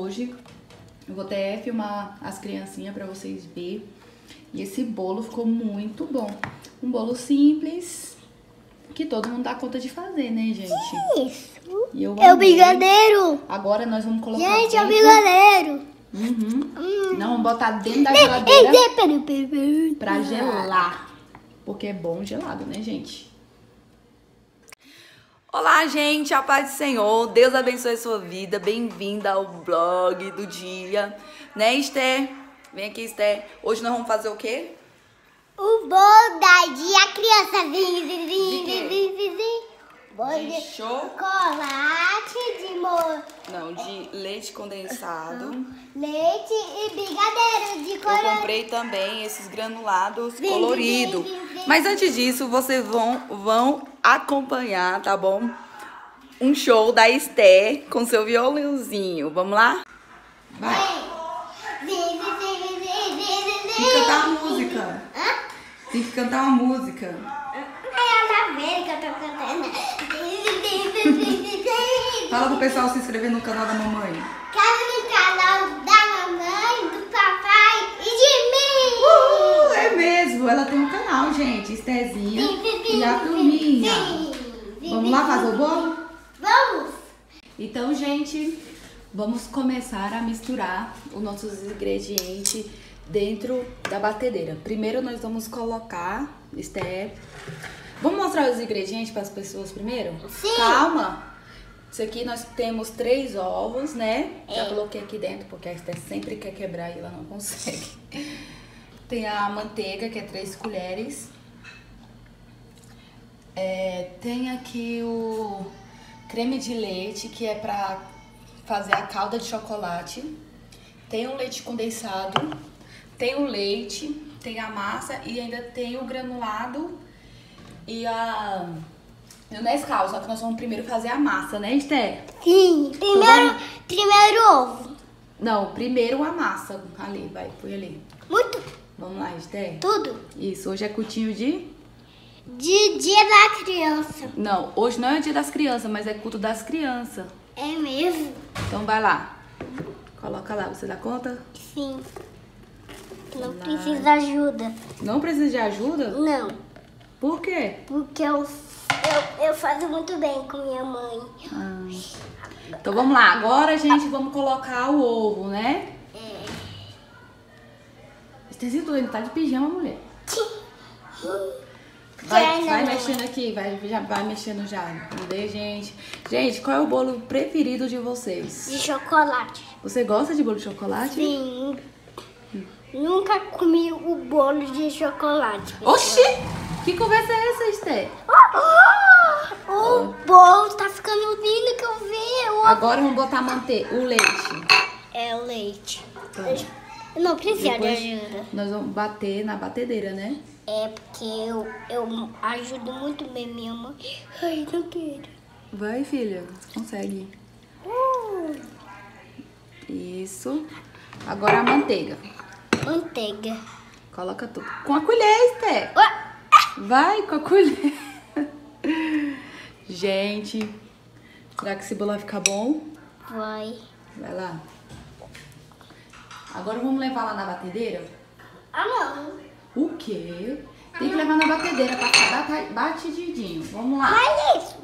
Hoje eu vou até filmar as criancinhas pra vocês verem. E esse bolo ficou muito bom. Um bolo simples, que todo mundo dá conta de fazer, né, gente? Isso. E eu É o brigadeiro. Agora nós vamos colocar Gente, é o brigadeiro. Uhum. Não, vamos botar dentro da Ei, geladeira pra gelar. Porque é bom gelado, né, gente? Olá, gente, a paz do Senhor, Deus abençoe a sua vida, bem-vinda ao blog do dia, né, Esther? Vem aqui, Esther. Hoje nós vamos fazer o quê? O bolo da dia, criança vem, quê? vem, vem, vem, vem. Bolo De de chocolate, de mo... não, de leite condensado. leite e brigadeiro de Eu coronel. comprei também esses granulados coloridos. Mas antes disso, vocês vão, vão acompanhar, tá bom? Um show da Esther com seu violãozinho. Vamos lá? Vai. Tem que cantar a música. Hã? Tem que cantar uma música. Tá. Fala pro pessoal se inscrever no canal da mamãe. Cabe no canal da mamãe, do papai e de mim. Uh, é mesmo, ela tem um canal, gente. Estezinha e a turminha. Vamos lá fazer o bolo? Vamos. Então, gente, vamos começar a misturar os nossos ingredientes dentro da batedeira. Primeiro nós vamos colocar, Esther. Vamos mostrar os ingredientes para as pessoas primeiro? Sim. Calma. Isso aqui nós temos três ovos, né? Já É. coloquei aqui dentro porque a Esther sempre quer quebrar e ela não consegue. Tem a manteiga, que é três colheres. É, tem aqui o creme de leite, que é pra fazer a calda de chocolate. Tem o leite condensado, tem o leite, tem a massa e ainda tem o granulado e a e o Nescau. Só que nós vamos primeiro fazer a massa, né, Esther? Sim. Primeiro, primeiro ovo. Não, primeiro a massa. Ali, vai, põe ali. Muito. Vamos lá, Esther. Tudo. Isso, hoje é cultinho de... De dia da criança. Não, hoje não é dia das crianças, mas é culto das crianças. É mesmo? Então vai lá. Coloca lá, você dá conta? Sim. Não precisa ajuda. Não precisa de ajuda? Não. Por quê? Porque eu, eu, eu faço muito bem com minha mãe. Ah. Então vamos lá, agora, gente, vamos colocar o ovo, né? Estezinho, tu ainda tá de pijama, mulher. Vai, vai mexendo aqui, vai, já vai mexendo já. Cadê, gente? Gente, qual é o bolo preferido de vocês? De chocolate. Você gosta de bolo de chocolate? Sim. Nunca comi o bolo de chocolate. Oxi! Que conversa é essa, Esté? O bolo tá ficando lindo que eu vi. O- Agora vamos botar manteiga, o leite. É o leite. Tá. Eu não Depois de ajuda. nós vamos bater na batedeira, né? É porque eu, eu ajudo muito bem minha mãe. Ai, não quero. Vai, filha. Consegue. Uh, Isso. Agora a manteiga. manteiga. Coloca tudo. Com a colher, Esté. Ué, Vai com a colher. Gente, será que esse bolo vai ficar bom? Vai. Vai lá. Agora vamos levar lá na batedeira? Ah, não. O quê? Tem que levar na batedeira pra ficar batidinho. Vamos lá. Mas isso.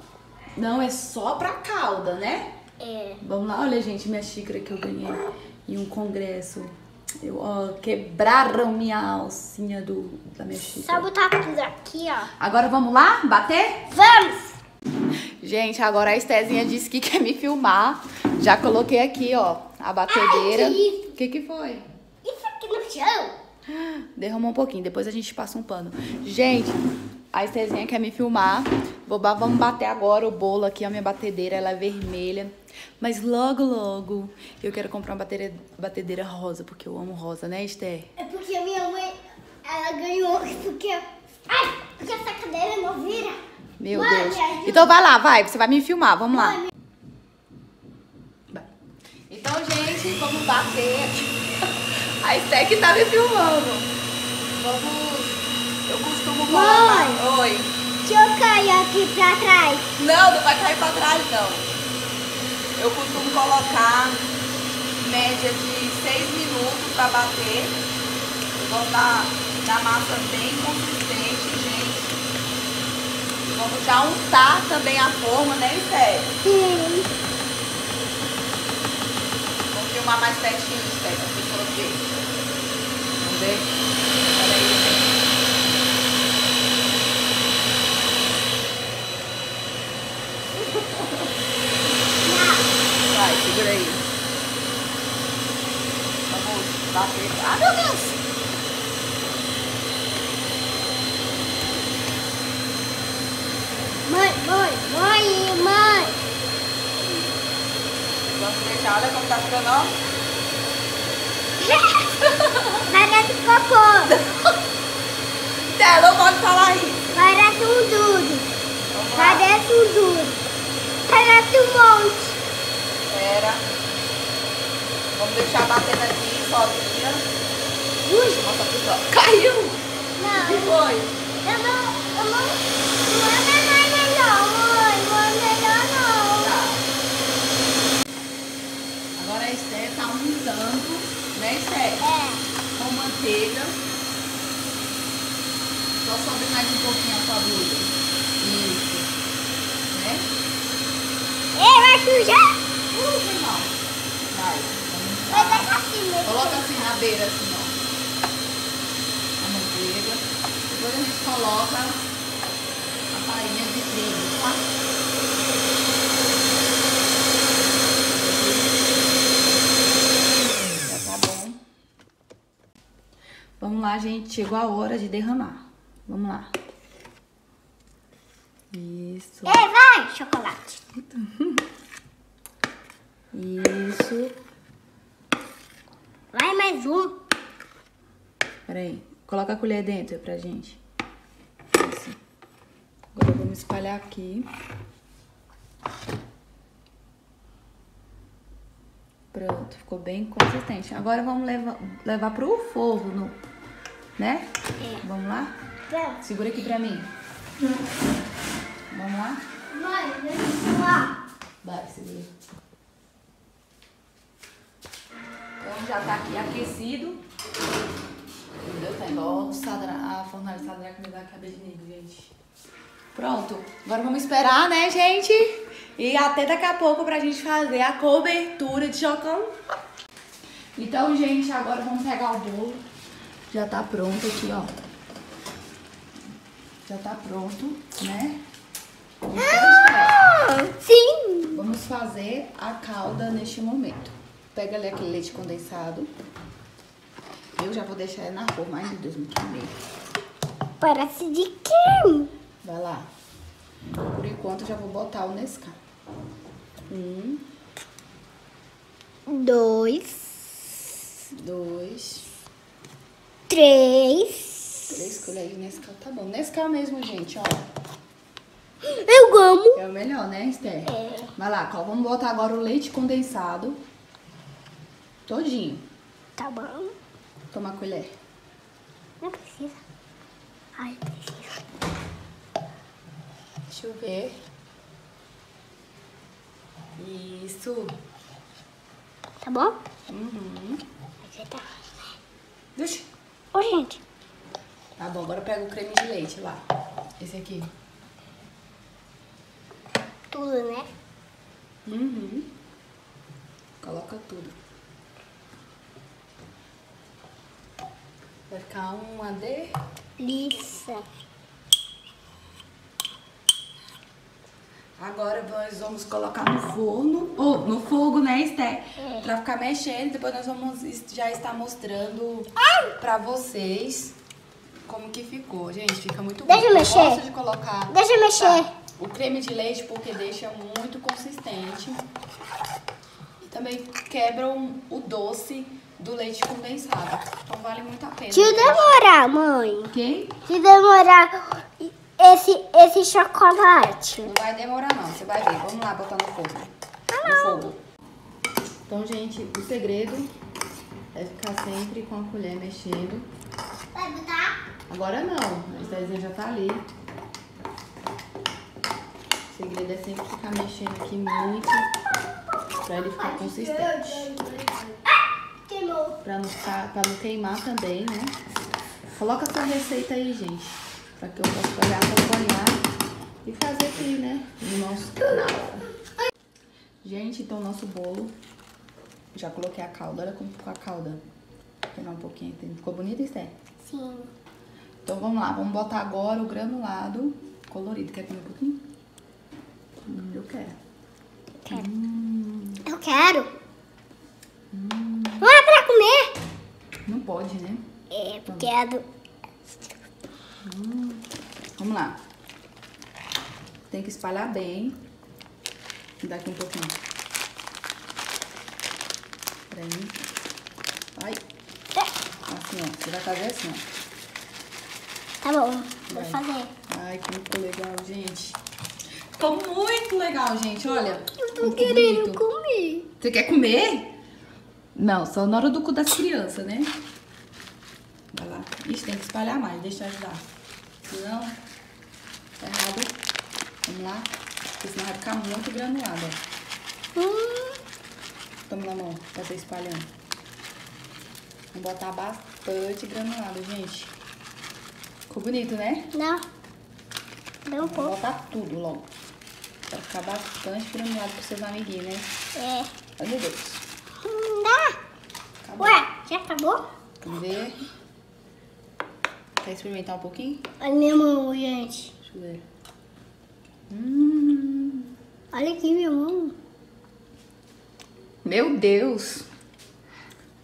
Não, é só pra calda, né? É. Vamos lá. Olha, gente, minha xícara que eu ganhei em um congresso. Eu, ó, quebraram minha alcinha do, da minha Só xícara. botar tudo aqui, ó. Agora vamos lá bater? Vamos! Gente, agora a Estezinha disse que quer me filmar. Já coloquei aqui, ó, a batedeira. Ai, que que que foi? Isso aqui no chão. Derramou um pouquinho, depois a gente passa um pano. Gente, a Estezinha quer me filmar. Vou, vamos bater agora o bolo aqui, a minha batedeira, ela é vermelha. Mas logo, logo, eu quero comprar uma batedeira, batedeira rosa, porque eu amo rosa, né, Esther? É porque a minha mãe, ela ganhou porque... Ai, porque essa cadeira não vira. Meu Mãe, Deus. me. Então vai lá, vai, você vai me filmar, vamos lá. Mãe, Vai. Então, gente, vamos bater. A que tá me filmando. Vamos. Eu costumo colocar. Oi. Deixa eu cair aqui pra trás. Não, não vai cair pra trás, não. Eu costumo colocar média de 6 minutos para bater. Vamos dar, dar massa bem consistente, gente. Vamos já untar também a forma, né, Esther? Sim. Filmar mais pertinho, Esther, pra pessoa ver. Vamos ver? Peraí, gente. Vai, segura aí. Vamos bater. Ah, meu Deus! Mãe, mãe, mãe, mãe. Vamos deixar, olha como tá ficando, ó. Parece cocô. Esther, não pode falar isso. Parece um duro. Parece um duro. Parece um monte. Espera. Vamos deixar batendo aqui sozinha. Ui. Nossa, pessoal. Caiu! O que Não, foi? eu não, eu não, não é melhor não, mãe. Não é melhor não. Tá. Agora a Esther né, Esther? É. Com manteiga. Só sobe mais um pouquinho a sua blusa. Isso. Né? Ei, vai sujar? Foi mal. Vai. Deixar assim mesmo. Coloca assim na beira, assim, ó. A manteiga. Depois a gente coloca a farinha de trigo, tá? Já tá bom. Vamos lá, gente. Chegou a hora de derramar. Vamos lá. Isso. Ei, vai, chocolate. Isso. Vai mais um. Peraí, coloca a colher dentro pra gente. Isso. Agora vamos espalhar aqui. Pronto, ficou bem consistente. Agora vamos levar, levar pro fogo, no, né? É. Vamos lá? Pronto. Segura aqui pra mim. Vamos lá? Mãe, deixa eu lá. Vai, segura. Então já tá aqui aquecido. Meu Deus, tá igual a fornalha sadra que me dá a cabeça de negro, gente. Pronto. Agora vamos esperar, né, gente? E até daqui a pouco pra gente fazer a cobertura de chocolate. Então, gente, agora vamos pegar o bolo. Já tá pronto aqui, ó. Já tá pronto, né? Esperar. Sim. Vamos fazer a calda neste momento. Pega ali aquele leite condensado. Eu já vou deixar ele na forma. Ai, meu Deus, me queimei. Parece de creme. Vai lá. Por enquanto, eu já vou botar o Nescau. Um, Dois, dois, três. três colheres de Nescau. Tá bom. Nescau mesmo, gente, ó. Eu amo. É o melhor, né, Esther? É. Vai lá, Cal. Vamos botar agora o leite condensado. Todinho. Tá bom. Toma a colher. Não precisa. Ai, precisa. Deixa eu ver. Isso. Tá bom? Uhum. Tá. Deixa. Ô, gente. Tá bom, agora pega o creme de leite lá. Esse aqui. Tudo, né? Uhum. Coloca tudo. Vai ficar uma de... Agora nós vamos colocar no forno, ou no fogo, né, Esté? É. Pra ficar mexendo, depois nós vamos já estar mostrando pra vocês como que ficou. Gente, fica muito bom. Deixa eu mexer. gosto de colocar Deixa eu mexer. tá, o creme de leite porque deixa muito consistente. E também quebram o doce do leite condensado. Então vale muito a pena. Se demorar, mãe. Ok? Se demorar esse, esse chocolate. Não vai demorar não, você vai ver. Vamos lá botar no fogo. No fogo. Então, gente, o segredo é ficar sempre com a colher mexendo. Vai botar? Agora não, a Estezinha já tá ali. O segredo é sempre ficar mexendo aqui muito pra ele ficar consistente. pra não, ficar, pra não queimar também, né? Coloca a sua receita aí, gente. Pra que eu possa poder acompanhar e fazer aqui, né? No nosso canal. Gente, então o nosso bolo. Já coloquei a calda. Olha como ficou a calda. Vou pegar um pouquinho. Ficou bonito, Esther? Sim. Então vamos lá, vamos botar agora o granulado colorido. Quer comer um pouquinho? Hum, eu quero. Quero. Hum, Eu quero. Não é pra comer. não pode, né? É, porque é do... Vamos lá. Tem que espalhar bem. Daqui um pouquinho. Peraí. Ai. Assim, ó. Você vai fazer assim, ó. Tá bom, vou Vai. fazer. Ai, que ficou legal, gente. Ficou muito legal, gente. Olha. Eu tô Muito querendo bonito. comer. Você quer comer? Não, só na hora do cu das crianças, né? Vai lá. Ixi, tem que espalhar mais, deixa eu ajudar. Senão, tá errado. Vamos lá. Porque senão vai ficar muito granulado, ó. Hum, Toma na mão, pra você espalhando. Vamos botar bastante granulado, gente. Ficou bonito, né? não. Deu um pouco. botar tudo logo. Pra ficar bastante granulado pros seus amiguinhos, né? É. Meu Deus. Hum, dá. Acabou. Ué, já acabou? Vamos ver. Quer experimentar um pouquinho? Olha minha mão, gente. Deixa eu ver. Hum, Olha aqui minha mão. meu Deus.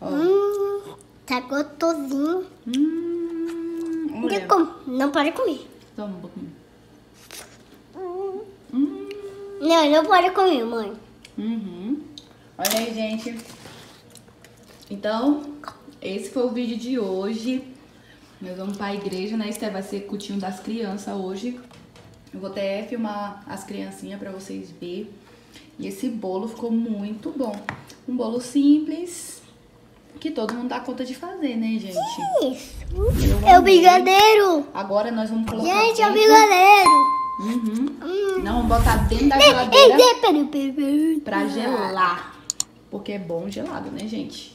Ó. Hum, tá gostosinho. Hum, Não, mulher. com- não pode comer. Toma um pouquinho. Hum. Hum. Não, não pode comer, mãe. Uhum. Olha aí, gente. Então, esse foi o vídeo de hoje. Nós vamos pra igreja, né? Esse vai ser cutinho das crianças hoje. Eu vou até filmar as criancinhas pra vocês verem. E esse bolo ficou muito bom. Um bolo simples, que todo mundo dá conta de fazer, né, gente? Isso. É o brigadeiro. Agora nós vamos colocar Gente, é o brigadeiro. Uhum. Não, vamos botar dentro da Ei, ei, geladeira ei, pra gelar. Porque é bom gelado, né, gente?